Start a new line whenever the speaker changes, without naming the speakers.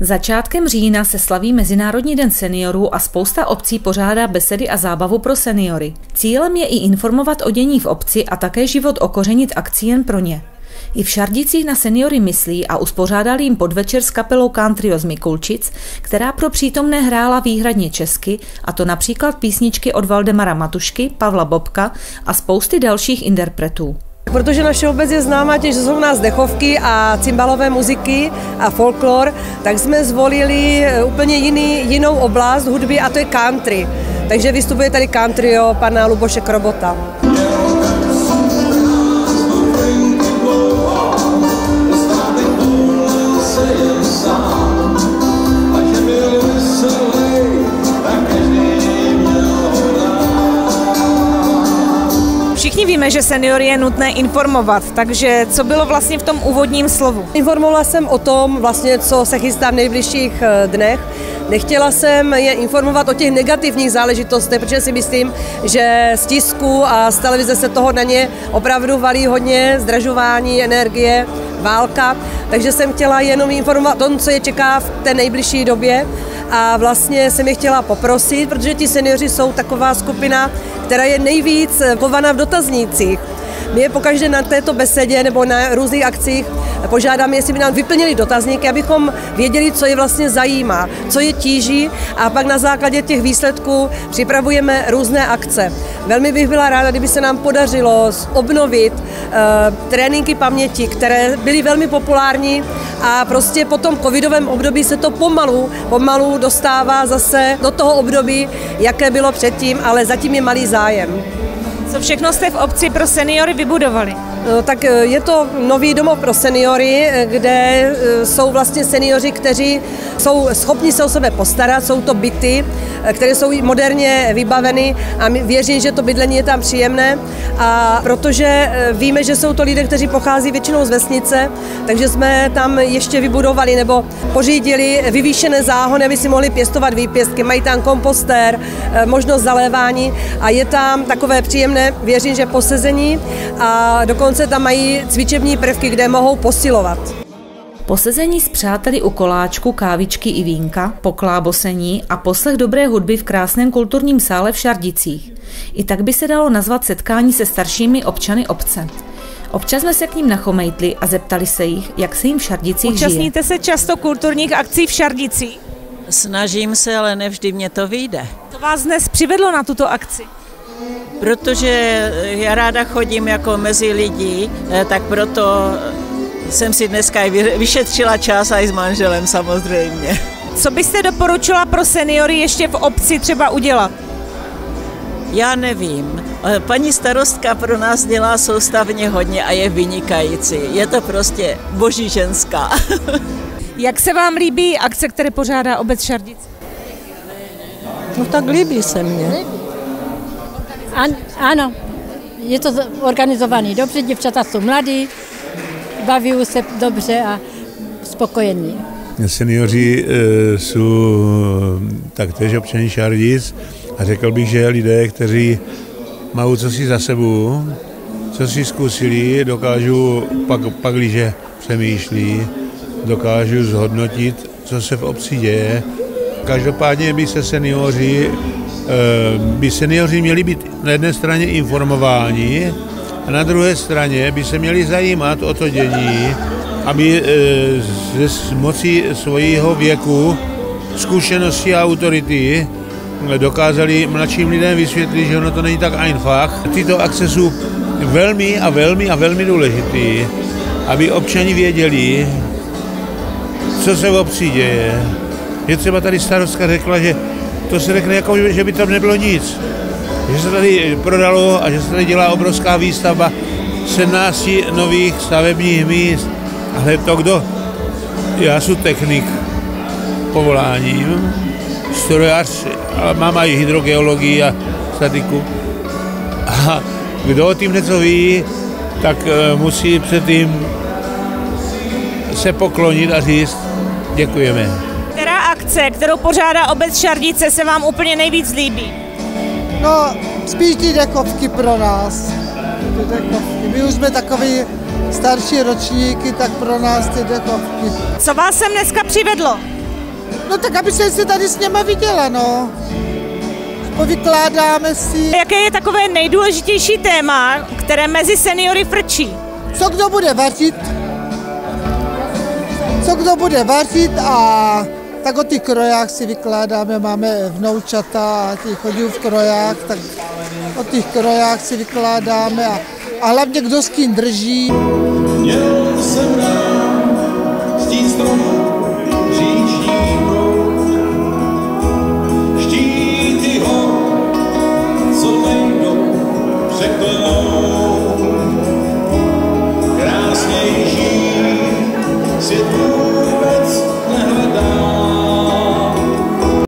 Začátkem října se slaví Mezinárodní den seniorů a spousta obcí pořádá besedy a zábavu pro seniory. Cílem je i informovat o dění v obci a také život okořenit akcí jen pro ně. I v Šardicích na seniory myslí a uspořádali jim podvečer s kapelou Country z Mikulčic, která pro přítomné hrála výhradně česky, a to například písničky od Valdemara Matušky, Pavla Bobka a spousty dalších interpretů.
Protože naše obec je známá tím, že jsou u nás dechovky a cymbalové muziky a folklor, tak jsme zvolili eh, úplně jiný, jinou oblast hudby a to je country. Takže vystupuje tady country pana Luboše Krobota.
Všichni víme, že seniory je nutné informovat, takže co bylo vlastně v tom úvodním slovu?
Informovala jsem o tom, vlastně, co se chystá v nejbližších eh, dnech. Nechtěla jsem je informovat o těch negativních záležitostech, protože si myslím, že z tisku a z televize se toho na ně opravdu valí hodně zdražování energie, válka, takže jsem chtěla jenom informovat o tom, co je čeká v té nejbližší době a vlastně jsem je chtěla poprosit, protože ti seniori jsou taková skupina, která je nejvíc kovaná v dotaznících. My je pokaždé na této besedě nebo na různých akcích požádáme, jestli by nám vyplnili dotazníky, abychom věděli, co je vlastně zajímá, co je tíží a pak na základě těch výsledků připravujeme různé akce. Velmi bych byla ráda, kdyby se nám podařilo obnovit uh, tréninky paměti, které byly velmi populární a prostě po tom covidovém období se to pomalu, pomalu dostává zase do toho období, jaké bylo předtím, ale zatím je malý zájem.
Co všechno jste v obci pro seniory vybudovali?
No, tak e, je to nový domov pro seniory, e, kde e, jsou vlastně seniori, kteří jsou schopni se o sebe postarat, jsou to byty, které jsou moderně vybaveny a věřím, že to bydlení je tam příjemné a protože víme, že jsou to lidé, kteří pochází většinou z vesnice, takže jsme tam ještě vybudovali nebo pořídili vyvýšené záhony, aby si mohli pěstovat výpěstky. Mají tam kompostér, možnost zalévání a je tam takové příjemné, věřím, že posezení a dokonce dokonce tam mají cvičební prvky, kde mohou posilovat.
Posezení s přáteli u koláčku, kávičky i vínka, poklábosení a poslech dobré hudby v krásném kulturním sále v Šardicích. I tak by se dalo nazvat setkání se staršími občany obce. Občas jsme se k ním nachomejtli a zeptali se jich, jak se jim v Šardicích
Účastníte žije. se často kulturních akcí v Šardicích?
Snažím se, ale nevždy mě to vyjde.
Co vás dnes přivedlo na tuto akci?
Protože já ráda chodím jako mezi lidi, eh, tak proto jsem si dneska i vyšetřila čas a i s manželem samozřejmě.
Co byste doporučila pro seniory ještě v obci třeba udělat?
Já nevím. Eh, paní starostka pro nás dělá soustavně hodně a je vynikající. Je to prostě boží ženská.
Jak se vám líbí akce, které pořádá obec Šardic?
No tak líbí se mně. Líbí.
An, ano, je to organizované dobře, děvčata jsou mladí, baví se dobře a spokojení.
Seniori e, jsou taktéž občaní Šardic a řekl bych, že lidé, kteří mají co si za sebou, co si zkusili, dokážou pak, pak když přemýšlí, dokážou zhodnotit, co se v obci děje. Každopádně by se seniori Eh, by seniori měli být na jedné straně informováni a na druhé straně by se měli zajímat o to dění, aby eh, ze moci svého věku, zkušenosti a autority dokázali mladším lidem vysvětlit, že ono to není tak einfach. Tyto akce jsou velmi a velmi a velmi důležité, aby občani věděli, co se v obci děje. Je třeba tady starostka řekla, že to se řekne jako, že by tam nebylo nic. Že se tady prodalo a že se tady dělá obrovská výstavba 17 nových stavebních míst. Ale to kdo? Já jsem technik povoláním, strojař, ale mám i hydrogeologii a statiku. A kdo o tím něco ví, tak eh, musí předtím se poklonit a říct děkujeme
akce, kterou pořádá obec Šardice, se vám úplně nejvíc líbí?
No, spíš ty dechovky pro nás. Ty dechovky. My už jsme takový starší ročníky, tak pro nás ty dechovky.
Co vás sem dneska přivedlo?
No tak, aby se si tady s něma viděla, no. Povykládáme si.
Jaké je takové nejdůležitější téma, které mezi seniory frčí?
Co kdo bude vařit? Co kdo bude vařit a tak o těch krojách si vykládáme, máme vnoučata a ti chodí v krojách, tak o těch krojách si vykládáme a, a hlavně kdo s kým drží. Měl jsem rád